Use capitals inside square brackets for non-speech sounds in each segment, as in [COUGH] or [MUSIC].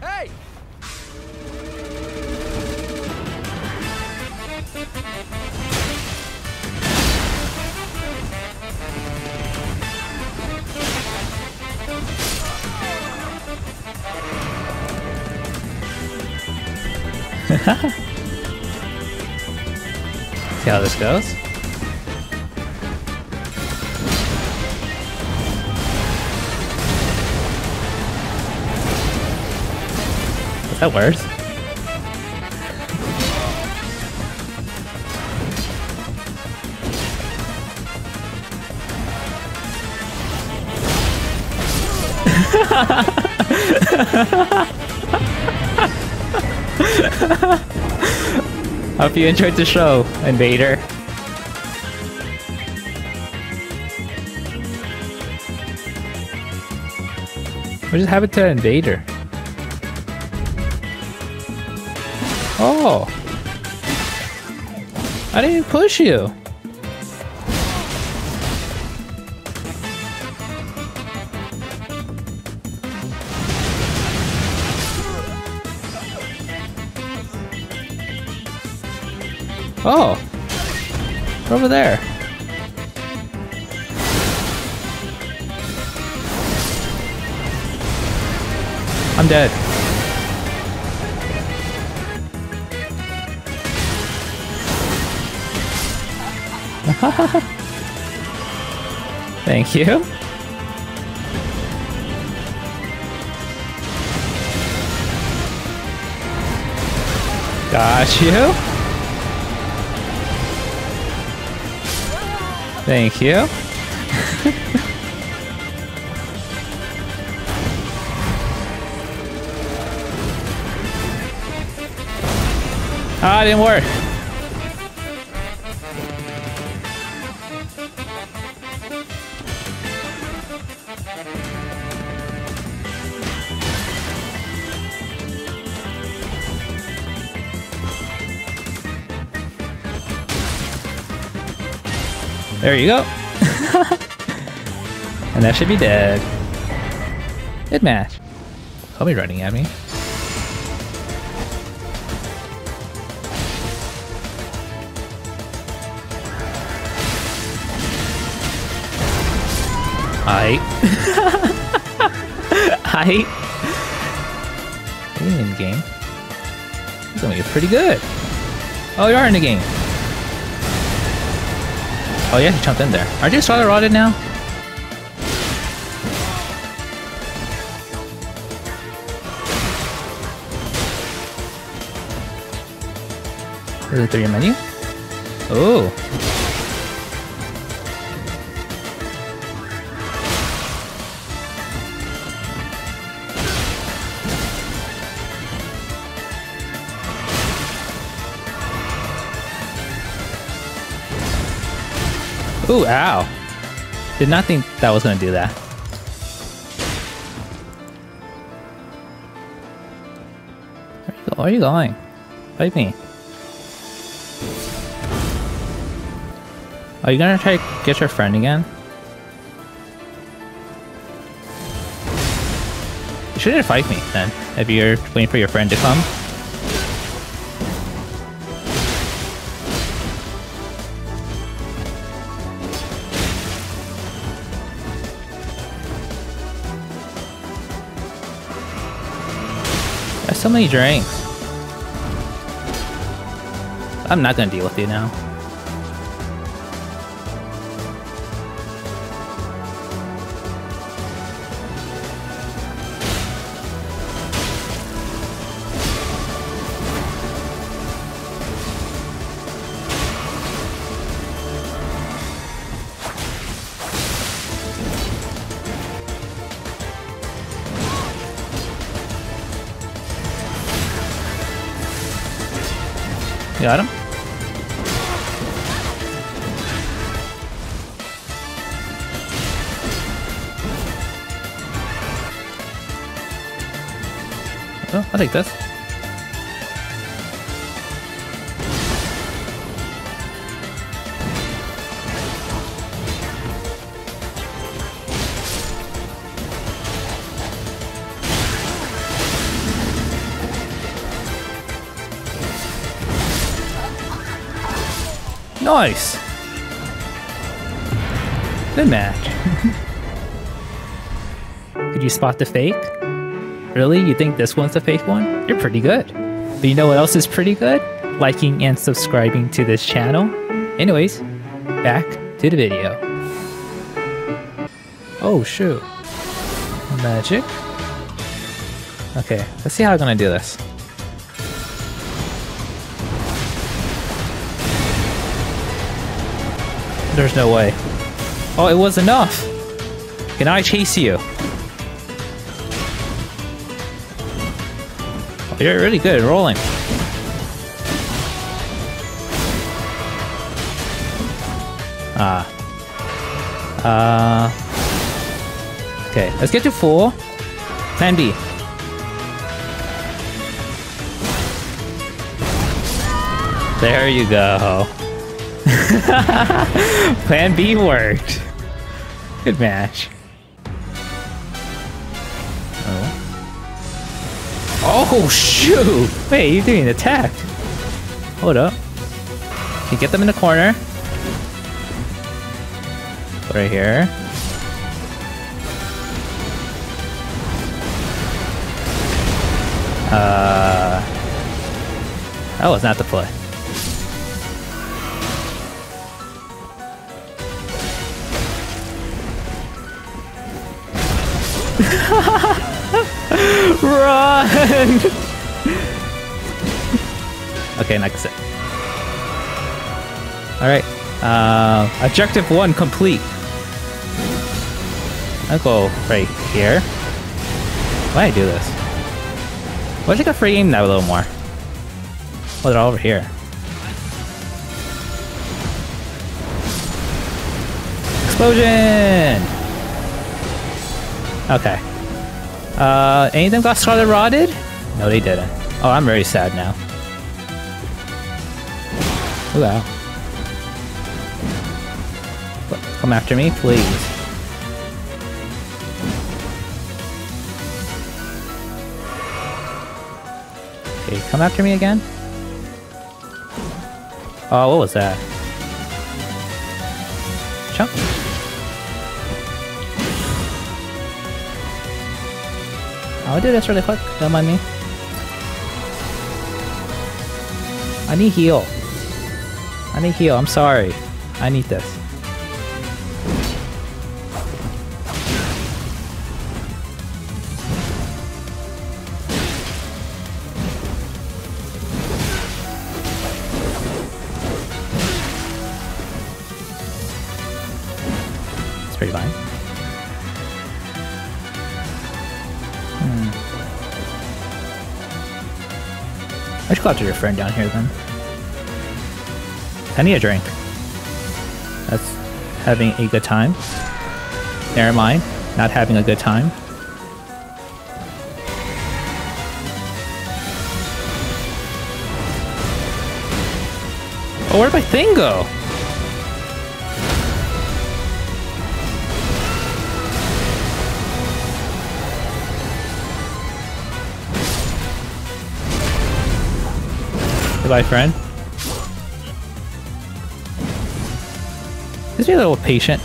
Hey! [LAUGHS] See how this goes? That works. [LAUGHS] Hope you enjoyed the show, Invader. What just happened to Invader? Oh! I didn't push you! Oh! Over there. I'm dead. [LAUGHS] Thank you. Got you. Thank you. [LAUGHS] Ah, it didn't work. There you go. [LAUGHS] and that should be dead. Good match. I'll be running at me. Hi. Hi. Are you in the game? This gonna be pretty good. Oh, you are in the game. Oh yeah, he jumped in there. Aren't you started rotted now? Is it through your menu? Oh. Ooh, ow. Did not think that was gonna do that. Where are you going? Fight me. Are you gonna try to get your friend again? You shouldn't fight me then, if you're waiting for your friend to come. So many drinks. I'm not gonna deal with you now. Got him? Oh, I'll take this. Nice. Good match. [LAUGHS] Could you spot the fake? Really? You think this one's the fake one? You're pretty good. But you know what else is pretty good? Liking and subscribing to this channel. Anyways, back to the video. Oh shoot. Magic. Okay, let's see how I'm gonna do this. There's no way. Oh, it was enough! Can I chase you? Oh, you're really good at rolling. Ah. Uh... Okay, let's get to four. Plan B. There you go. [LAUGHS] Plan B worked. Good match. Oh. Oh, shoot! Wait, you're doing an attack. Hold up. You get them in the corner. Right here. Uh, that was not the play. Run! okay, next it. Alright. Uh, objective one complete. I'll go right here. Why do I do this? Why should I free aim that a little more? Oh, they're all over here. Explosion! Okay. Uh, any of them got Scarlet Rotted? No, they didn't. Oh, I'm very sad now. Wow. Come after me, please. Okay, come after me again. Oh, what was that? Jump. I'll do this really quick. Don't mind me. I need heal. I need heal. I'm sorry. I need this. It's pretty fine. I should go after your friend down here then. I need a drink. That's having a good time. Never mind, not having a good time. Oh, where'd my thing go? Goodbye, friend. Just be a little patient.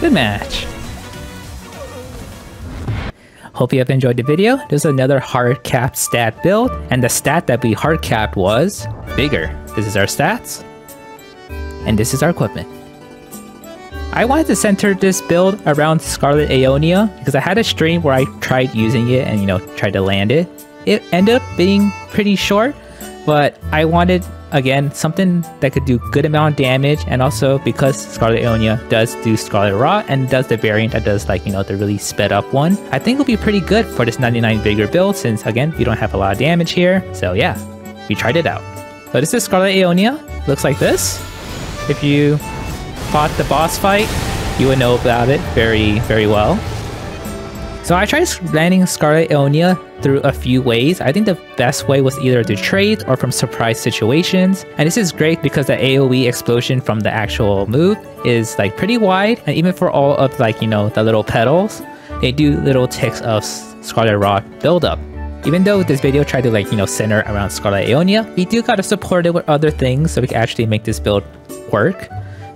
Good match. Hope you have enjoyed the video. This is another hard cap stat build, and the stat that we hard capped was Vigor. This is our stats, and this is our equipment. I wanted to center this build around Scarlet Aeonia because I had a stream where I tried using it and you know tried to land it. It ended up being pretty short, but I wanted again something that could do good amount of damage and also because Scarlet Aeonia does do Scarlet Rot and does the variant that does like you know the really sped up one I think it'll be pretty good for this 99 Vigor build since again you don't have a lot of damage here. So yeah we tried it out. So this is Scarlet Aeonia looks like this. If you fought the boss fight you would know about it very very well. So I tried landing Scarlet Aeonia through a few ways. I think the best way was either to trade or from surprise situations. And this is great because the AoE explosion from the actual move is like pretty wide. And even for all of like, you know, the little petals, they do little ticks of Scarlet Rot buildup. Even though this video tried to like, you know, center around Scarlet Aeonia, we do gotta support it with other things so we can actually make this build work.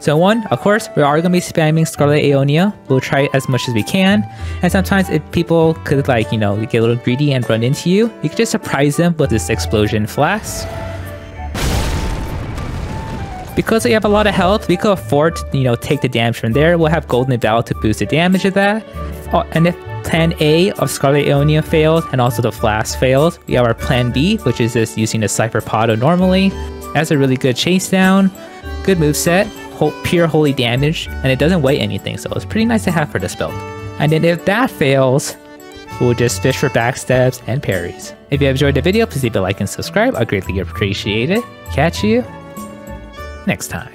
So one, of course, we are going to be spamming Scarlet Aeonia. We'll try as much as we can. And sometimes if people could like, you know, get a little greedy and run into you, you could just surprise them with this Explosion Flask. Because we have a lot of health, we could afford to, you know, take the damage from there. We'll have Golden Vow to boost the damage of that. Oh, and if plan A of Scarlet Aeonia failed and also the Flask failed, we have our plan B, which is just using the Cipher Pata normally. That's a really good chase down, good move set, pure holy damage, and it doesn't weigh anything, so it's pretty nice to have for this build. And then if that fails, we'll just fish for backstabs and parries. If you have enjoyed the video, please leave a like and subscribe. I greatly appreciate it. Catch you next time.